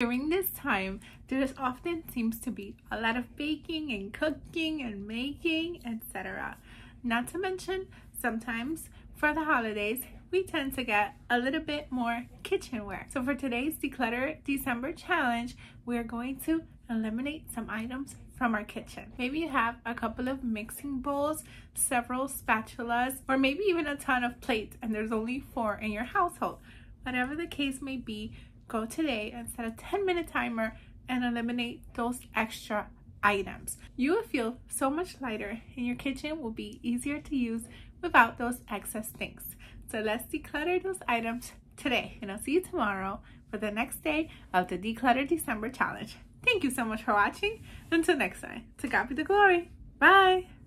During this time, there often seems to be a lot of baking and cooking and making, etc. Not to mention, sometimes for the holidays, we tend to get a little bit more kitchenware. So for today's Declutter December challenge, we're going to eliminate some items from our kitchen. Maybe you have a couple of mixing bowls, several spatulas, or maybe even a ton of plates and there's only four in your household. Whatever the case may be, go today and set a 10 minute timer and eliminate those extra items. You will feel so much lighter and your kitchen will be easier to use without those excess things. So let's declutter those items today and I'll see you tomorrow for the next day of the Declutter December Challenge. Thank you so much for watching. Until next time, to God be the glory. Bye.